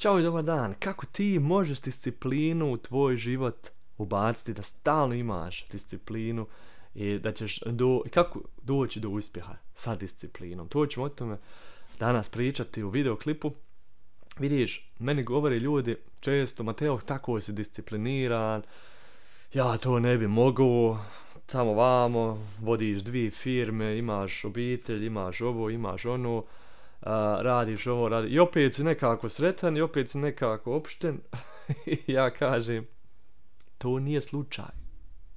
Ćao i dobar dan. Kako ti možeš disciplinu u tvoj život ubaciti da stalno imaš disciplinu i da ćeš do, kako doći do uspjeha sa disciplinom. To ćemo o tome danas pričati u videoklipu. Vidiš, meni govore ljudi često, Mateo, tako si discipliniran, ja to ne bi mogao, tamo vamo, vodiš dvije firme, imaš obitelj, imaš ovo, imaš ono, radiš ovo, radi i opet si nekako sretan i opet si nekako opšten. ja kažem, to nije slučaj.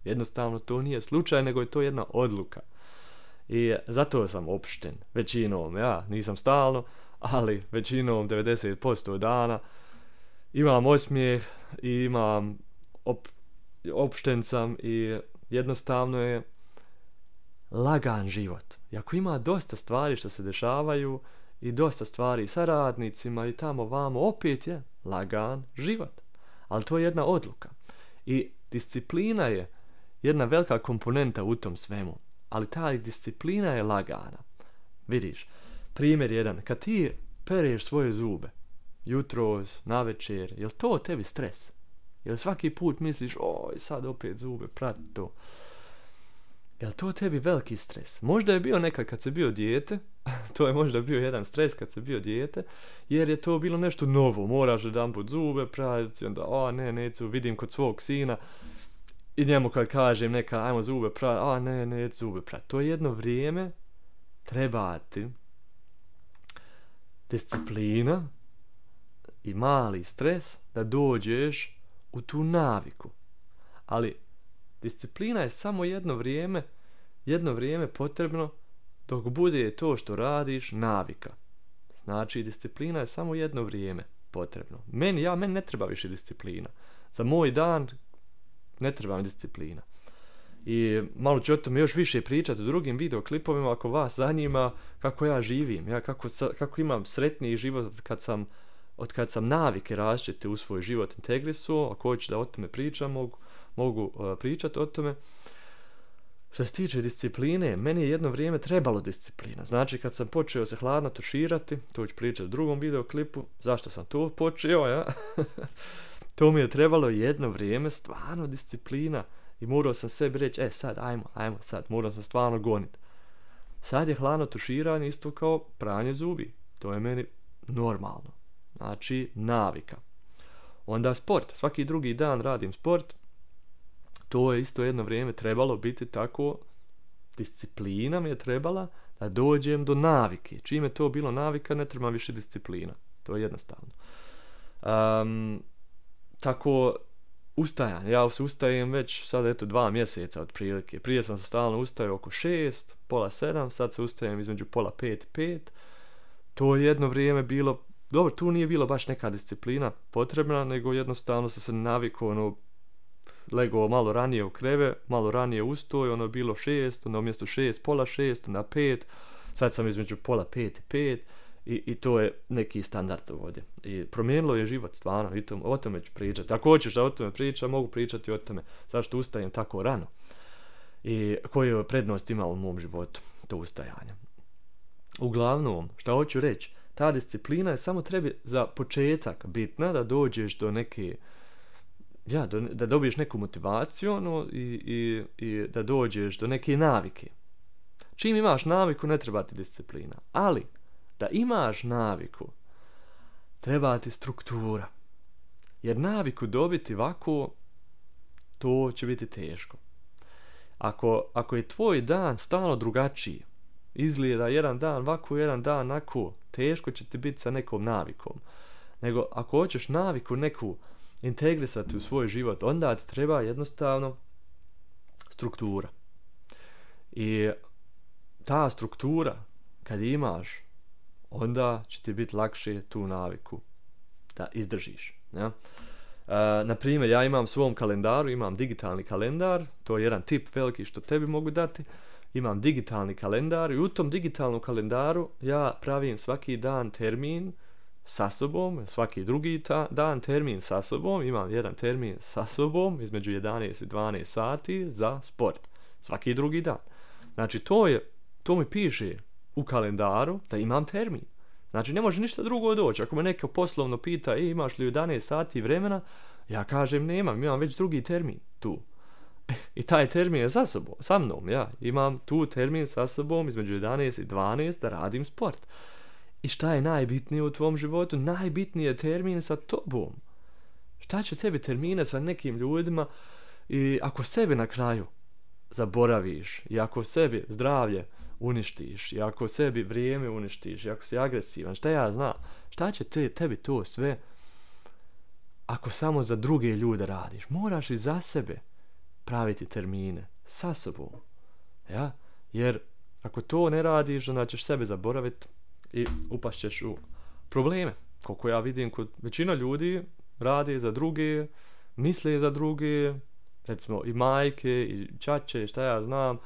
Jednostavno to nije slučaj, nego je to jedna odluka. I zato sam opšten, većinom, ja nisam stalno, ali većinom 90% dana imam osmijeh i imam op, opšten sam i jednostavno je lagan život. I ako ima dosta stvari što se dešavaju i dosta stvari sa radnicima i tamo vamo, opet je lagan život. Ali to je jedna odluka. I disciplina je jedna velika komponenta u tom svemu. Ali ta disciplina je lagana. Vidiš, primjer jedan, kad ti pereš svoje zube, jutros, navečer, je li to tebi stres? Jel svaki put misliš, oj, sad opet zube, prati to. Jel to tebi veliki stres? Možda je bio nekad kad se bio dijete, to je možda bio jedan stres kad se bio dijete, jer je to bilo nešto novo. Moraš jedan put zube praviti, onda, a ne, neću, vidim kod svog sina, i njemu kad kažem neka, ajmo zube praviti, a ne, neću zube praviti. To je jedno vrijeme, treba ti disciplina i mali stres da dođeš u tu naviku. Ali disciplina je samo jedno vrijeme, jedno vrijeme potrebno dok bude to što radiš navika. Znači, disciplina je samo jedno vrijeme potrebno. Meni, ja, meni ne treba više disciplina. Za moj dan ne treba mi disciplina. I malo ću o tome još više pričati u drugim videoklipovima ako vas zanima kako ja živim, ja kako, kako imam sretniji život kad sam od kad sam navike različite u svoj život integrisu, ako hoću da o tome pričam, mogu, mogu uh, pričati o tome. Što se tiče discipline, meni je jedno vrijeme trebalo disciplina. Znači, kad sam počeo se hladno tuširati, to ću pričati u drugom videoklipu, zašto sam to počeo, ja? to mi je trebalo jedno vrijeme, stvarno disciplina. I morao sam sebi reći, e sad, ajmo, ajmo sad, moram sam stvarno goniti. Sad je hladno tuširanje isto kao pranje zubi. To je meni normalno. Znači, navika. Onda sport. Svaki drugi dan radim sport. To je isto jedno vrijeme trebalo biti tako, disciplina mi je trebala da dođem do navike. Čime to bilo navika, ne treba više disciplina. To je jednostavno. Um, tako, ustajan. Ja se ustajem već sad eto dva mjeseca otprilike. Prije sam se stalno ustajao oko šest, pola sedam, sad se ustajem između pola pet pet. To je jedno vrijeme bilo dobro, tu nije bila baš neka disciplina potrebna, nego jednostavno sam se navikao, ono, lego malo ranije u kreve, malo ranije ustoj, ono bilo šest, onda umjesto šest, pola šest, na pet, sad sam između pola pet i pet, i, i to je neki standard ovdje. I promijenilo je život stvarno, i to, o tome ću pričati. Ako hoćeš da o tome pričam, mogu pričati o tome zašto ustajem tako rano. I koju prednost ima u mom životu, to ustajanje. Uglavnom, šta hoću reći, ta disciplina je samo trebi za početak bitna da dođeš do neke ja, do, da dobiješ neku motivaciju ono, i, i, i da dođeš do neke navike. Čim imaš naviku ne treba ti disciplina. Ali da imaš naviku treba ti struktura. Jer naviku dobiti ovako to će biti teško. Ako, ako je tvoj dan stalno drugačiji, izgleda jedan dan ovako, jedan dan onako, teško će ti biti sa nekom navikom. Nego ako hoćeš naviku neku integrisati u svoj život, onda ti treba jednostavno struktura. I ta struktura, kad imaš, onda će ti biti lakše tu naviku da izdržiš. Ja? E, na primjer, ja imam u svom kalendaru, imam digitalni kalendar, to je jedan tip veliki što tebi mogu dati, imam digitalni kalendar i u tom digitalnom kalendaru ja pravim svaki dan termin sa sobom, svaki drugi ta, dan termin sa sobom, imam jedan termin sa sobom između 11 i 12 sati za sport. Svaki drugi dan. Znači to je, to mi piše u kalendaru da imam termin. Znači, ne može ništa drugo doći. Ako me neko poslovno pita, e, imaš li 11 sati vremena, ja kažem, nemam, imam već drugi termin tu. I taj termin je sa sobom, sa mnom, ja. Imam tu termin sa sobom između 11 i 12 da radim sport. I šta je najbitnije u tvom životu? Najbitniji je termin sa tobom. Šta će tebi termine sa nekim ljudima i ako sebe na kraju zaboraviš i ako sebi zdravlje uništiš i ako sebi vrijeme uništiš i ako si agresivan, šta ja znam, šta će te, tebi to sve ako samo za druge ljude radiš? Moraš i za sebe praviti termine sa sobom. Ja? Jer ako to ne radiš, onda ćeš sebe zaboraviti i upašćeš u probleme. Koliko ja vidim kod većina ljudi radi za druge, misle za druge, recimo i majke i čače, šta ja znam,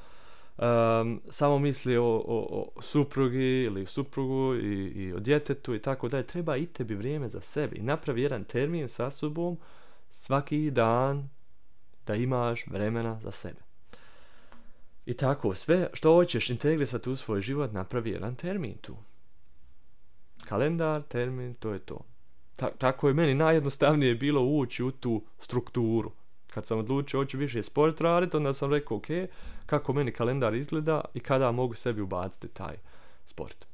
um, samo misli o, o, o suprugi ili suprugu i, i o djetetu i tako dalje. Treba i tebi vrijeme za sebe i napravi jedan termin sa sobom svaki dan da imaš vremena za sebe. I tako, sve što hoćeš integrisati u svoj život, napravi jedan termin tu. Kalendar, termin, to je to. Ta, tako je meni najjednostavnije bilo ući u tu strukturu. Kad sam odlučio hoću više sport raditi, onda sam rekao, ok, kako meni kalendar izgleda i kada mogu sebi ubaciti taj sport.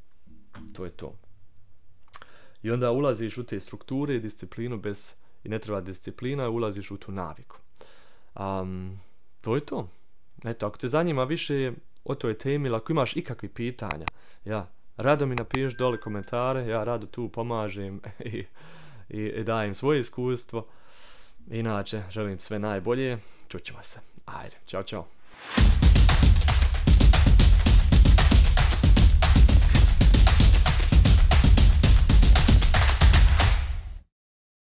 To je to. I onda ulaziš u te strukture i disciplinu bez, i ne treba disciplina, ulaziš u tu naviku. Um, to je to. Eto, ako te zanima više o toj temi, ako imaš ikakvi pitanja, ja, rado mi napiš dole komentare, ja rado tu pomažem i, i, i dajem svoje iskustvo. Inače, želim sve najbolje, čućemo se. Ajde, čao, čao.